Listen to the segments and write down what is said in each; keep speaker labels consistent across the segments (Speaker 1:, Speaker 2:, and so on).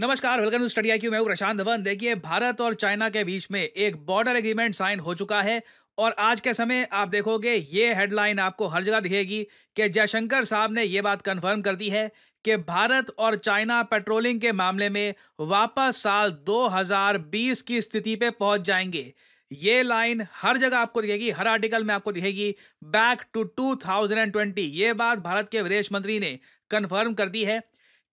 Speaker 1: नमस्कार welcome to study आई मैं हूँ प्रशांत धवन। देखिए, भारत और चाइना के बीच में एक बॉर्डर एग्रीमेंट साइन हो चुका है और आज के समय आप देखोगे, ये हेडलाइन आपको हर जगह दिखेगी कि जयशंकर साहब ने ये बात कंफर्म कर दी है कि भारत और चाइना पेट्रोलिंग के मामले में वापस साल 2020 की स्थिति पे पहुँच जाएँगे। ये लाइन हर जगह आपको दिखेगी, हर आर्टिकल में आपको दिखेगी बैक टू 2020 ये बात भारत के विदेश मंत्री ने कंफर्म कर दी है।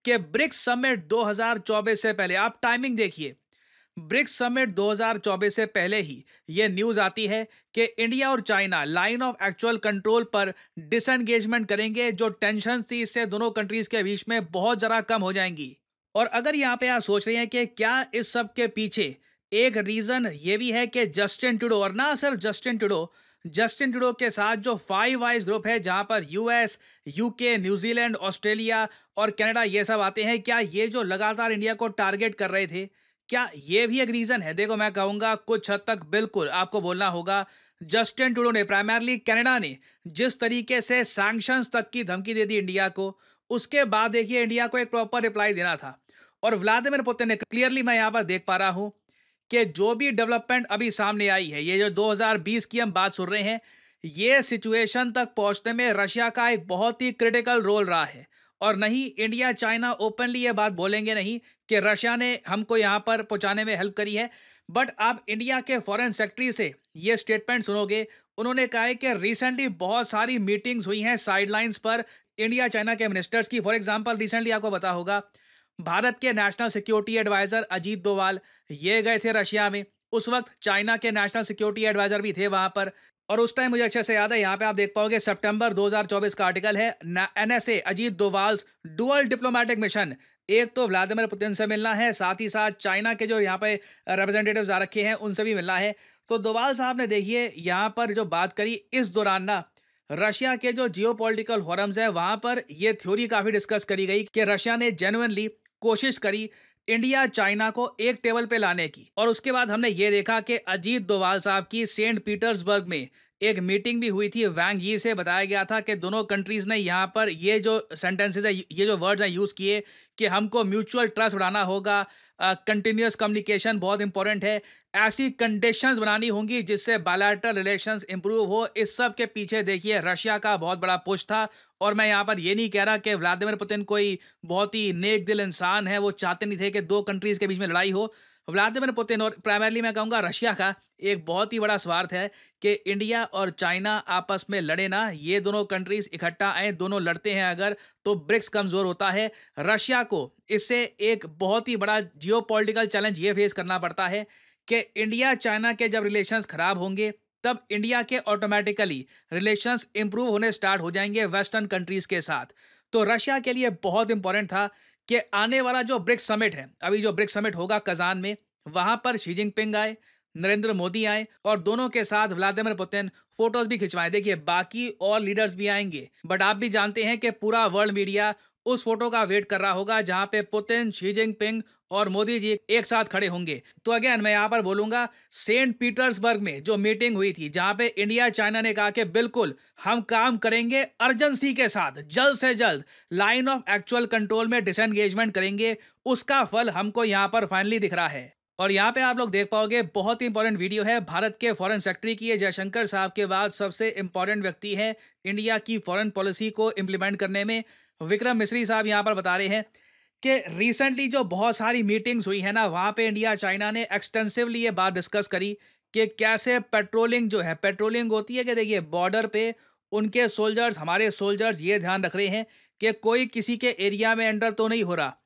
Speaker 1: कि ब्रिक्स समिट 2024 से पहले। आप टाइमिंग देखिए। ब्रिक्स समिट 2024 से पहले ही ये न्यूज़ आती है कि इंडिया और China line of actual control पर डिसएंगेजमेंट करेंगे, जो टेंशन थी इससे दोनों कंट्रीज़ के बीच में बहुत ज़रा कम हो जाएँगी। और अगर यहाँ पे आप सोच रहे हैं कि क्या इस सब के पीछे एक रीज़न ये भी है कि जस्टिन टूडो और ना सिर्फ़ जस्टिन टूडो जस्टिन ट्रूडो के साथ जो फाइव वाइज ग्रुप है, जहाँ पर US UK New Zealand Australia और कनाडा ये सब आते हैं, क्या ये जो लगातार इंडिया को टारगेट कर रहे थे, क्या ये भी एक रीज़न है? देखो, मैं कहूँगा कुछ हद तक बिल्कुल आपको बोलना होगा। जस्टिन टूडो ने प्राइमरली कनाडा ने जिस तरीके से सैंक्शंस तक की धमकी दे दी इंडिया को, उसके बाद देखिए इंडिया को एक प्रॉपर रिप्लाई देना था। और व्लादिमिर पुतिन ने क्लियरली मैं यहाँ पर देख पा रहा हूँ कि जो भी डेवलपमेंट अभी सामने आई है, ये जो 2020 की हम बात सुन रहे हैं, ये सिचुएशन तक पहुँचने में रशिया का एक बहुत ही क्रिटिकल रोल रहा है। और नहीं, इंडिया, चाइना ओपनली ये बात बोलेंगे नहीं कि रशिया ने हमको यहाँ पर पहुँचाने में हेल्प करी है। बट आप इंडिया के फॉरेन सेक्रेटरी से ये स्टेटमेंट सुनोगे, उन्होंने कहा है कि रिसेंटली बहुत सारी मीटिंग्स हुई हैं साइडलाइंस पर, इंडिया, चाइना के मिनिस्टर्स की। फॉर एग्जांपल, रिसेंटली आपको पता होगा भारत के national security adviser Ajit Doval ये गए थे रशिया में। उस वक्त चाइना के नेशनल सिक्योरिटी एडवाइजर भी थे वहाँ पर। और उस टाइम मुझे अच्छे से याद है, यहाँ पे आप देख पाओगे सितंबर 2024 का आर्टिकल है NSA Ajit Doval's dual diplomatic mission एक तो व्लादिमिर पुतिन से मिलना है, साथ ही साथ चाइना के जो यहाँ पे रिप्रेजेंटेटिव आ रखे हैं, उनसे भी मिलना है। तो डोवाल साहब ने देखिए, यहाँ पर जो बात करी इस दौरान ना, रशिया के जो जियो पोलिटिकल फॉरम्स है, वहाँ पर यह थ्योरी काफ़ी डिस्कस करी गई कि रशिया ने जेनुअनली कोशिश करी इंडिया चाइना को एक टेबल पे लाने की। और उसके बाद हमने ये देखा कि अजीत डोवाल साहब की सेंट पीटर्सबर्ग में एक मीटिंग भी हुई थी। वैंग यी से बताया गया था कि दोनों कंट्रीज़ ने यहाँ पर ये जो सेंटेंसेज है, ये जो वर्ड्स हैं यूज़ किए कि हमको म्यूचुअल ट्रस्ट बढ़ाना होगा कंटिन्यूस uh, कम्युनिकेशन बहुत इंपॉर्टेंट है। ऐसी कंडीशंस बनानी होंगी जिससे बायलैटरल रिलेशंस इंप्रूव हो। इस सब के पीछे देखिए रशिया का बहुत बड़ा पुश था। और मैं यहाँ पर ये नहीं कह रहा कि व्लादिमिर पुतिन कोई बहुत ही नेक दिल इंसान है। वो चाहते नहीं थे कि दो कंट्रीज़ के बीच में लड़ाई हो। व्लादिमिर पुतिन और प्राइमरली मैं कहूँगा रशिया का एक बहुत ही बड़ा स्वार्थ है कि इंडिया और चाइना आपस में लड़े ना, ये दोनों कंट्रीज़ इकट्ठा आए, दोनों लड़ते हैं अगर तो ब्रिक्स कमज़ोर होता है। रशिया को इससे एक बहुत ही बड़ा जियो चैलेंज ये फेस करना पड़ता है कि इंडिया चाइना के जब रिलेशंस खराब होंगे, तब इंडिया के ऑटोमेटिकली रिलेशंस इंप्रूव होने स्टार्ट हो जाएँगे वेस्टर्न कंट्रीज़ के साथ। तो रशिया के लिए बहुत इंपॉर्टेंट था कि आने वाला जो ब्रिक्स समिट है, अभी जो ब्रिक्स समिट होगा कजान में, वहाँ पर शी जिनपिंग आए, नरेंद्र मोदी आए और दोनों के साथ व्लादिमिर पुतिन फ़ोटोज़ भी खिंचवाए। देखिए, बाकी और लीडर्स भी आएँगे, बट आप भी जानते हैं कि पूरा वर्ल्ड मीडिया उस फ़ोटो का वेट कर रहा होगा जहाँ पे पुतिन, शी जिनपिंग और मोदी जी एक साथ खड़े होंगे। तो अगेन, मैं यहाँ पर बोलूँगा, सेंट पीटर्सबर्ग में जो मीटिंग हुई थी, जहाँ पे इंडिया चाइना ने कहा कि बिल्कुल, हम काम करेंगे अर्जेंसी के साथ, जल्द से जल्द, लाइन ऑफ़ एक्चुअल कंट्रोल में डिसएंगेजमेंट करेंगे, उसका फल हमको यहाँ पर फाइनली दिख रहा है। और यहाँ पे आप लोग देख पाओगे, बहुत ही इंपॉर्टेंट वीडियो है, भारत के फॉरेन सेक्रेटरी की जयशंकर साहब के बाद सबसे इंपॉर्टेंट व्यक्ति है, इंडिया की फॉरेन पॉलिसी को इम्प्लीमेंट करने में। विक्रम मिश्री साहब यहाँ पर बता रहे हैं कि रिसेंटली जो बहुत सारी मीटिंग्स हुई है ना, वहाँ पे इंडिया चाइना ने एक्सटेंसिवली ये बात डिस्कस करी कि कैसे पेट्रोलिंग जो है पेट्रोलिंग होती है कि देखिए बॉर्डर पे उनके सोल्जर्स हमारे सोल्जर्स ये ध्यान रख रहे हैं कि कोई किसी के एरिया में एंटर तो नहीं हो रहा।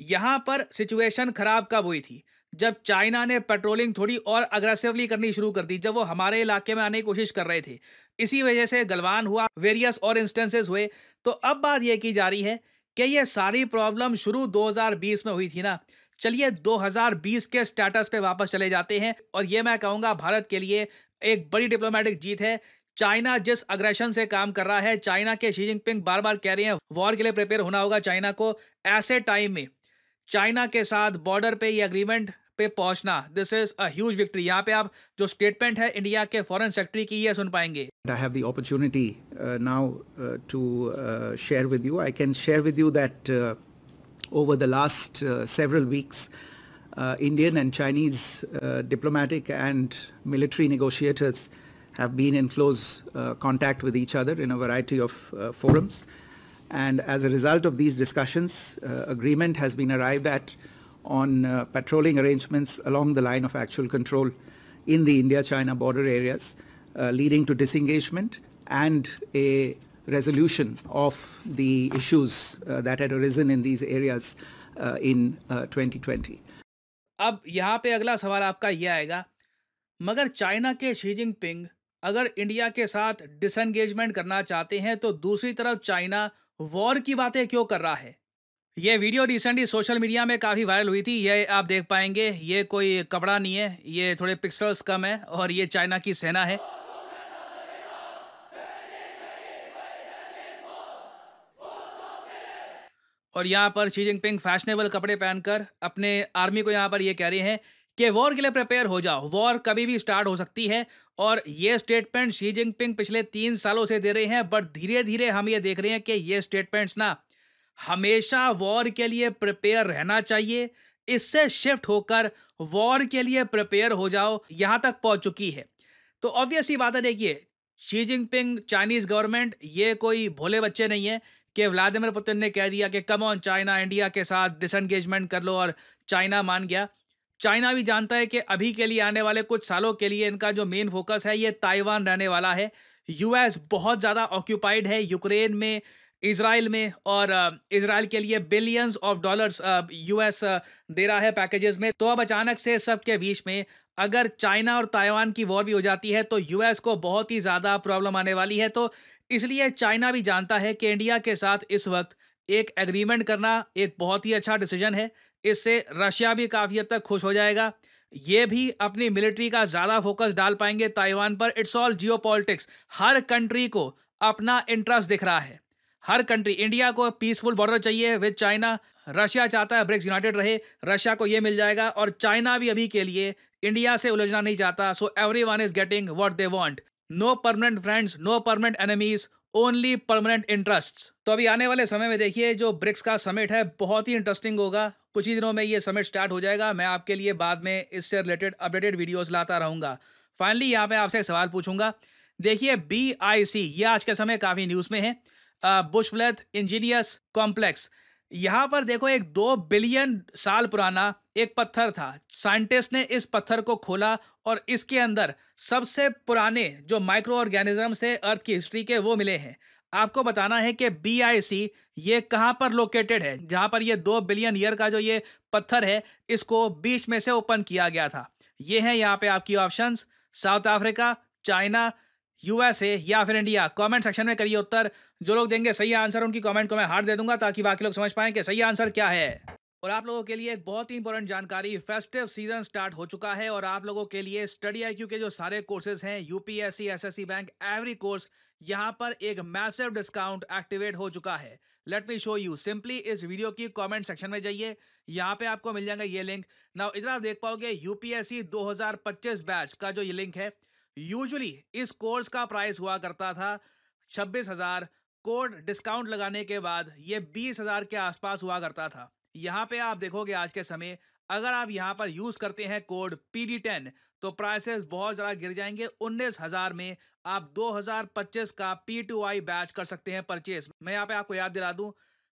Speaker 1: यहाँ पर सिचुएशन खराब कब हुई थी? जब चाइना ने पेट्रोलिंग थोड़ी और अग्रेसिवली करनी शुरू कर दी, जब वो हमारे इलाके में आने की कोशिश कर रहे थे। इसी वजह से गलवान हुआ वेरियस और इंस्टेंसेस हुए। तो अब बात यह की जा रही है कि यह सारी प्रॉब्लम शुरू 2020 में हुई थी ना। चलिए 2020 के स्टेटस पे वापस चले जाते हैं और ये मैं कहूँगा भारत के लिए एक बड़ी डिप्लोमेटिक जीत है। चाइना जिस अग्रेशन से काम कर रहा है, चाइना के शी जिनपिंग बार बार कह रहे हैं वॉर के लिए प्रिपेयर होना होगा चाइना को ऐसे टाइम में। चाइना के साथ बॉर्डर पे ये agreement पे पहुंचना this is a huge victory यहाँ पे आप जो स्टेटमेंट है इंडिया के फॉरेन सेक्रेटरी की ये सुन पाएंगे
Speaker 2: I have the opportunity uh, now uh, to uh, share with you. I can share with you that uh, over the last uh, several weeks. Uh, Indian and Chinese uh, diplomatic and military negotiators have been in close uh, contact with each other in a variety of uh, forums. And as a result of these discussions, uh, agreement has been arrived at on patrolling arrangements along the line of actual control in the India-China border areas, leading to disengagement and a resolution of the issues uh, that had arisen in these areas uh, in uh, 2020.
Speaker 1: अब यहाँ पे अगला सवाल आपका यह आएगा मगर China के शी जिनपिंग अगर इंडिया के साथ डिसंगेजमेंट करना चाहते हैं तो दूसरी तरफ़ चाइना वॉर की बातें क्यों कर रहा है ये वीडियो रिसेंटली सोशल मीडिया में काफ़ी वायरल हुई थी। ये आप देख पाएँगे। ये कोई कपड़ा नहीं है। ये थोड़े पिक्सल्स कम है और ये चाइना की सेना है। और यहाँ पर शी जिनपिंग फैशनेबल कपड़े पहनकर अपने आर्मी को यहाँ पर ये कह रहे हैं कि वॉर के लिए प्रिपेयर हो जाओ। वॉर कभी भी स्टार्ट हो सकती है और ये स्टेटमेंट शी जिनपिंग पिछले तीन सालों से दे रहे हैं बट धीरे धीरे हम ये देख रहे हैं कि ये स्टेटमेंट्स ना हमेशा वॉर के लिए प्रिपेयर रहना चाहिए। इससे शिफ्ट होकर वॉर के लिए प्रिपेयर हो जाओ, यहाँ तक पहुँच चुकी है। तो ऑब्वियस ही बात है, देखिए शी जिनपिंग चाइनीज़ गवर्नमेंट ये कोई भोले बच्चे नहीं है कि व्लादिमिर पुतिन ने कह दिया कि कम ऑन चाइना इंडिया के साथ डिसंगेजमेंट कर लो और चाइना मान गया। चाइना भी जानता है कि अभी के लिए आने वाले कुछ सालों के लिए इनका जो मेन फोकस है, ये ताइवान रहने वाला है। यूएस बहुत ज़्यादा ऑक्यूपाइड है यूक्रेन में इसराइल में और इसराइल के लिए बिलियंस ऑफ़ डॉलर्स यूएस दे रहा है पैकेजेस में। तो अब अचानक से सबके बीच में अगर चाइना और ताइवान की वॉर भी हो जाती है तो यूएस को बहुत ही ज़्यादा प्रॉब्लम आने वाली है। तो इसलिए चाइना भी जानता है कि इंडिया के साथ इस वक्त एक एग्रीमेंट करना एक बहुत ही अच्छा डिसीज़न है। इससे रशिया भी काफ़ी हद तक खुश हो जाएगा। ये भी अपनी मिलिट्री का ज़्यादा फोकस डाल पाएँगे ताइवान पर। इट्स ऑल जियो हर कंट्री को अपना इंटरेस्ट दिख रहा है। हर कंट्री इंडिया को पीसफुल बॉर्डर चाहिए विद चाइना रशिया चाहता है ब्रिक्स यूनाइटेड रहे रशिया को ये मिल जाएगा और चाइना भी अभी के लिए इंडिया से उलझना नहीं चाहता। So everyone is getting what they want no permanent friends no permanent enemies only permanent interest तो अभी आने वाले समय में देखिए, जो ब्रिक्स का समिट है, बहुत ही इंटरेस्टिंग होगा। कुछ ही दिनों में ये समिट स्टार्ट हो जाएगा। मैं आपके लिए बाद में इससे रिलेटेड अपडेटेड वीडियोस लाता रहूँगा। फाइनली यहाँ पे आपसे एक सवाल पूछूँगा। देखिए बी आई सी ये आज के समय काफ़ी न्यूज़ में है। बुशफ्लेथ इंजीनियस कॉम्प्लेक्स यहाँ पर देखो एक दो बिलियन साल पुराना एक पत्थर था। साइंटिस्ट ने इस पत्थर को खोला और इसके अंदर सबसे पुराने जो माइक्रो ऑर्गेनिज्म है अर्थ की हिस्ट्री के वो मिले हैं। आपको बताना है कि बी आई सी ये कहाँ पर लोकेटेड है? जहाँ पर ये दो बिलियन ईयर का जो ये पत्थर है, इसको बीच में से ओपन किया गया था। ये है यहाँ पे आपकी options South Africa China USA या फिर इंडिया कमेंट सेक्शन में करिए उत्तर। जो लोग देंगे सही आंसर, उनकी कमेंट को मैं हार दे दूँगा ताकि बाकी लोग समझ पाएँ कि सही आंसर क्या है। और आप लोगों के लिए एक बहुत ही इंपॉर्टेंट जानकारी फेस्टिव सीज़न स्टार्ट हो चुका है और आप लोगों के लिए स्टडी आई के जो सारे कोर्सेज हैं UPSC SSC bank every course यहाँ पर एक मैसिव डिस्काउंट एक्टिवेट हो चुका है। Let me show you simply इस वीडियो की कमेंट सेक्शन में जाइए, यहाँ पे आपको मिल जाएगा ये लिंक ना इधर आप देख पाओगे यूपीएससी 2025 बैच का जो ये लिंक है यूजुअली इस कोर्स का प्राइस हुआ करता था छब्बीस हज़ार कोड डिस्काउंट लगाने के बाद ये बीस हज़ार के आसपास हुआ करता था। यहाँ पे आप देखोगे आज के समय, अगर आप यहाँ पर यूज़ करते हैं कोड पी डी टेन तो प्राइसेस बहुत ज़्यादा गिर जाएँगे। उन्नीस हज़ार में आप 2025 का पी टू आई बैच कर सकते हैं परचेज मैं यहाँ पे आपको याद दिला दूँ,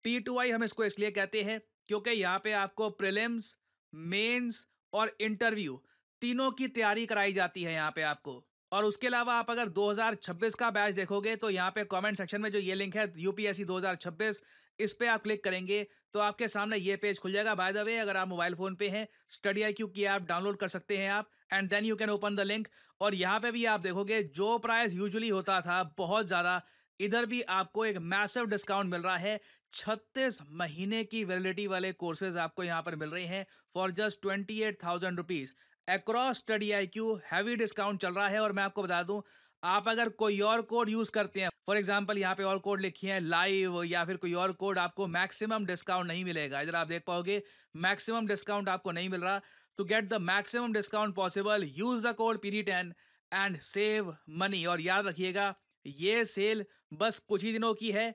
Speaker 1: पी टू आई हम इसको इसलिए कहते हैं क्योंकि यहाँ पे आपको प्रिलिम्स, मेंस और इंटरव्यू तीनों की तैयारी कराई जाती है यहाँ पे आपको। और उसके अलावा आप अगर 2026 का बैच देखोगे तो यहाँ पे कमेंट सेक्शन में जो ये लिंक है यूपीएससी 2026 इस पे आप क्लिक करेंगे तो आपके सामने ये पेज खुल जाएगा। बाय द वे अगर आप मोबाइल फ़ोन पे हैं स्टडी आई क्यू की ऐप डाउनलोड कर सकते हैं आप and then you can open the link और यहाँ पे भी आप देखोगे, जो प्राइस यूजुअली होता था, बहुत ज़्यादा, इधर भी आपको एक मैसिव डिस्काउंट मिल रहा है। छत्तीस महीने की वैलिडिटी वाले कोर्सेज आपको यहाँ पर मिल रहे हैं for just twenty eight thousand rupees across study I Q heavy discount चल रहा है और मैं आपको बता दूँ, आप अगर कोई और कोड यूज़ करते हैं फॉर एग्ज़ाम्पल यहाँ पे और कोड लिखी है लाइव या फिर कोई और कोड आपको मैक्सिमम डिस्काउंट नहीं मिलेगा। इधर आप देख पाओगे मैक्सिमम डिस्काउंट आपको नहीं मिल रहा। To get the maximum discount possible use the code P ten and save money और याद रखिएगा, ये सेल बस कुछ ही दिनों की है।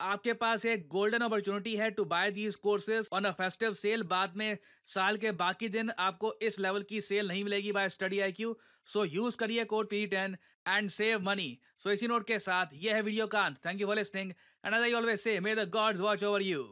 Speaker 1: आपके पास एक गोल्डन अपॉर्चुनिटी है to buy these courses on a festive sale बाद में साल के बाकी दिन आपको इस लेवल की सेल नहीं मिलेगी by study I Q so use करिए code P ten and save money so इसी नोट के साथ, यह है video Kant thank you for listening and I always say may the gods watch over you